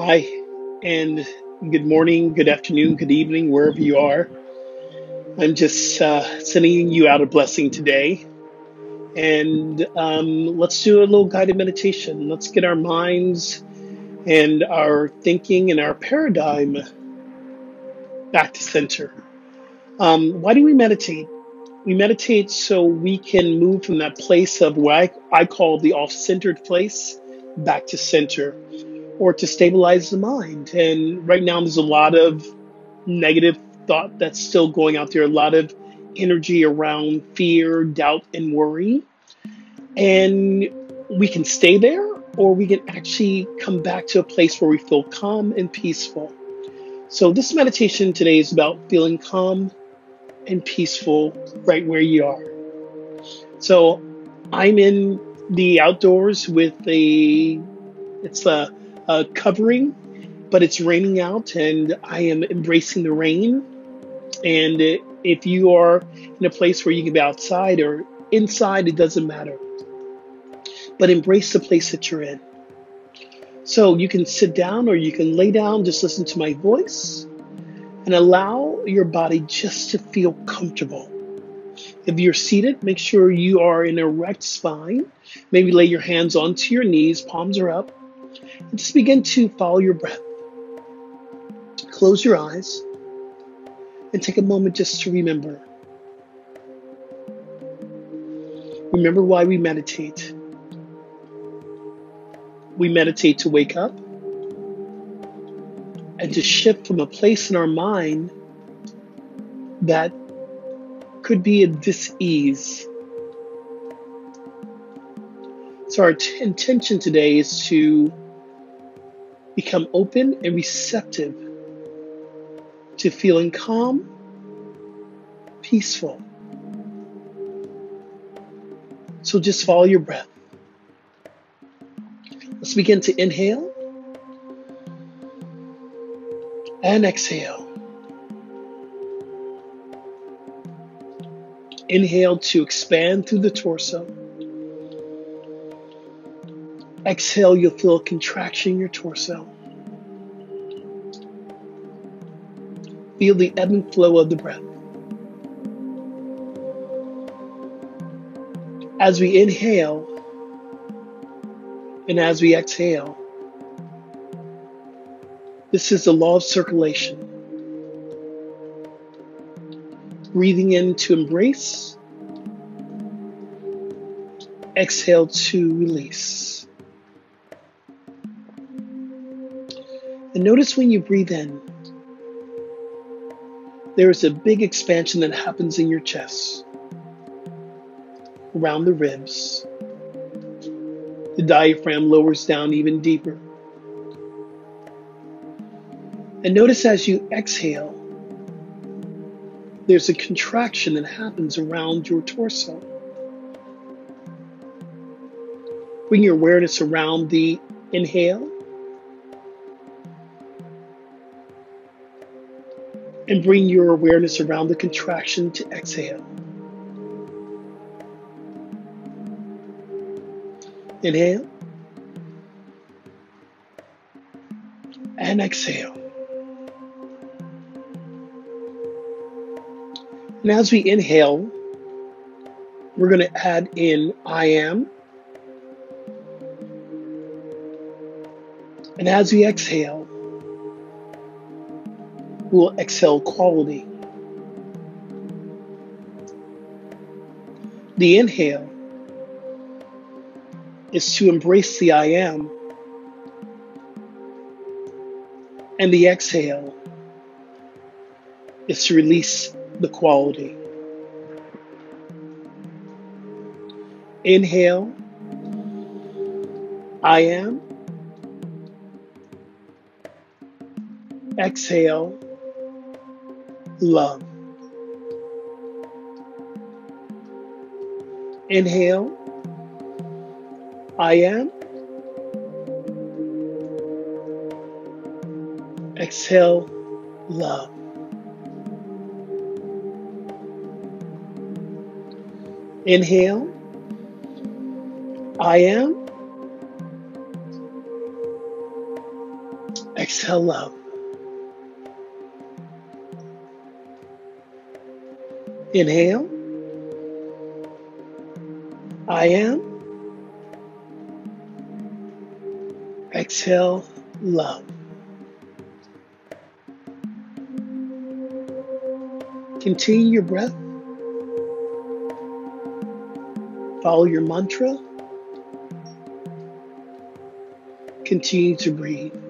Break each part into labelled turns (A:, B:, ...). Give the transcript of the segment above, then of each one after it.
A: Hi, and good morning, good afternoon, good evening, wherever you are. I'm just uh, sending you out a blessing today. And um, let's do a little guided meditation. Let's get our minds and our thinking and our paradigm back to center. Um, why do we meditate? We meditate so we can move from that place of what I, I call the off centered place back to center or to stabilize the mind. And right now, there's a lot of negative thought that's still going out there, a lot of energy around fear, doubt, and worry. And we can stay there, or we can actually come back to a place where we feel calm and peaceful. So, this meditation today is about feeling calm and peaceful right where you are. So, I'm in the outdoors with a it's a uh, covering, but it's raining out and I am embracing the rain. And if you are in a place where you can be outside or inside, it doesn't matter. But embrace the place that you're in. So you can sit down or you can lay down, just listen to my voice and allow your body just to feel comfortable. If you're seated, make sure you are in a erect spine. Maybe lay your hands onto your knees, palms are up. And just begin to follow your breath. Close your eyes and take a moment just to remember. Remember why we meditate. We meditate to wake up and to shift from a place in our mind that could be a dis-ease. So our t- intention today is to become open and receptive to feeling calm, peaceful. So just follow your breath. Let's begin to inhale and exhale. Inhale to expand through the torso. Exhale, you'll feel a contraction in your torso. Feel the ebb and flow of the breath. As we inhale and as we exhale, this is the law of circulation. Breathing in to embrace, exhale to release. And notice when you breathe in, there is a big expansion that happens in your chest, around the ribs. The diaphragm lowers down even deeper. And notice as you exhale, there's a contraction that happens around your torso. Bring your awareness around the inhale and bring your awareness around the contraction to exhale. Inhale and exhale. And as we inhale, we're going to add in I am. And as we exhale, will excel quality. The inhale is to embrace the I am, and the exhale is to release the quality. Inhale, I am. Exhale, love. Inhale, I am. Exhale, love. Inhale, I am. Exhale love. Inhale. I am. Exhale love. Continue your breath. Follow your mantra. Continue to breathe.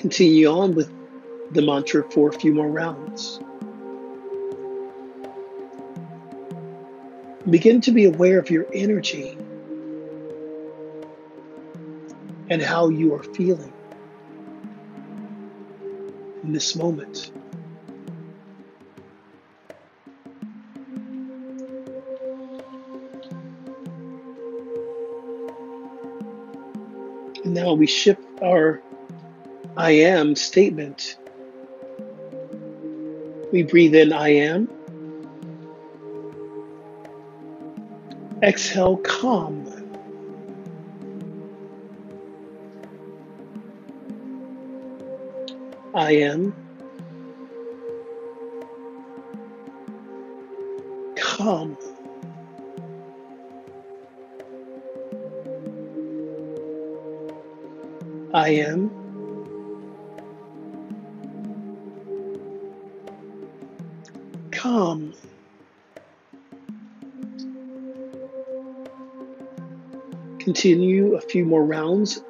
A: Continue on with the mantra for a few more rounds. Begin to be aware of your energy and how you are feeling in this moment. And now we shift our I am statement. We breathe in I am. Exhale calm. I am calm. I am Continue a few more rounds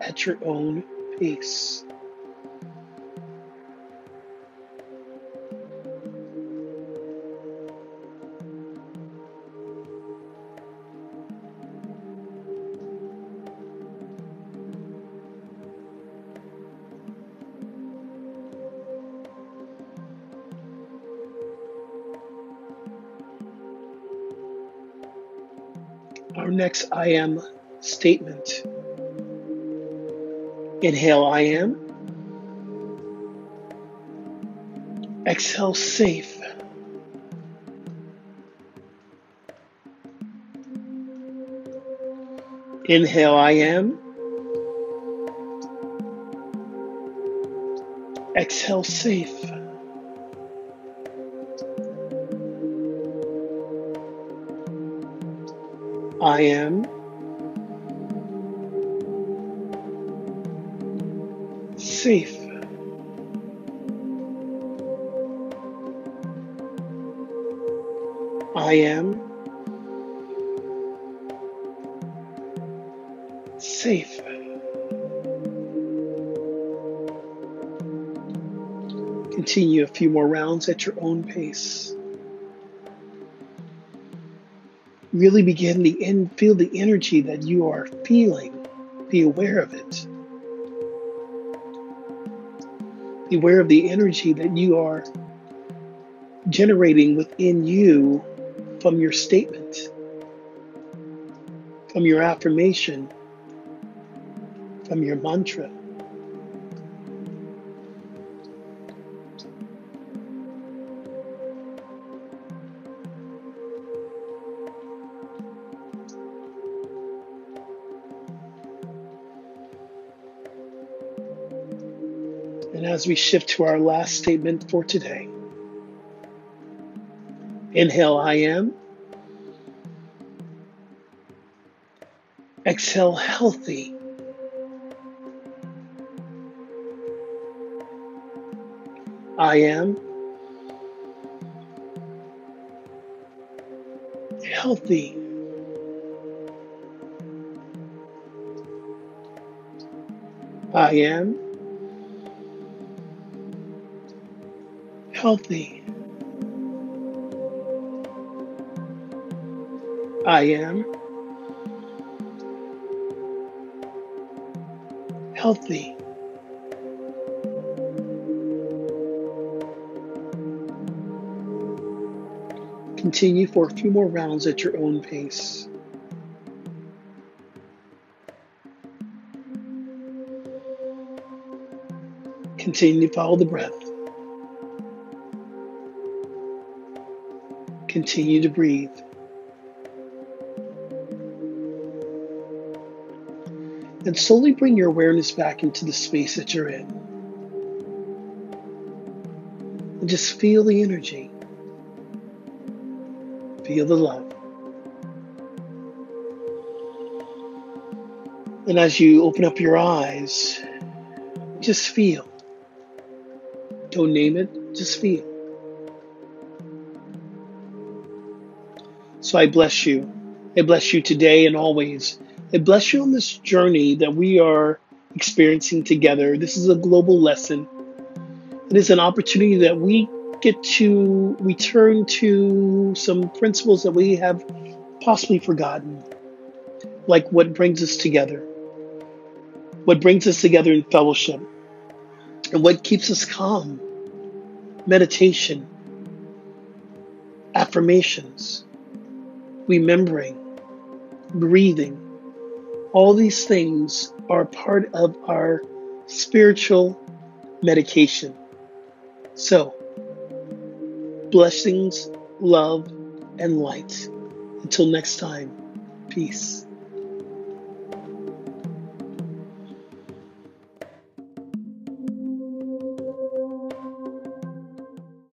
A: at your own pace. Our next I am statement. Inhale, I am. Exhale, safe. Inhale, I am. Exhale, safe. I am. Safe. I am. Safe. Continue a few more rounds at your own pace. Really begin to in, feel the energy that you are feeling. Be aware of it. Be aware of the energy that you are generating within you from your statement, from your affirmation, from your mantra. As we shift to our last statement for today, inhale, I am. Exhale, healthy. I am healthy. I am healthy. I am healthy. Continue for a few more rounds at your own pace. Continue to follow the breath. Continue to breathe. And slowly bring your awareness back into the space that you're in. And just feel the energy. Feel the love. And as you open up your eyes, just feel. Don't name it, just feel. So I bless you. I bless you today and always. I bless you on this journey that we are experiencing together. This is a global lesson. It is an opportunity that we get to return to some principles that we have possibly forgotten, like what brings us together, what brings us together in fellowship, and what keeps us calm meditation, affirmations, remembering, breathing. All these things are part of our spiritual medication. So, blessings, love, and light. Until next time, peace.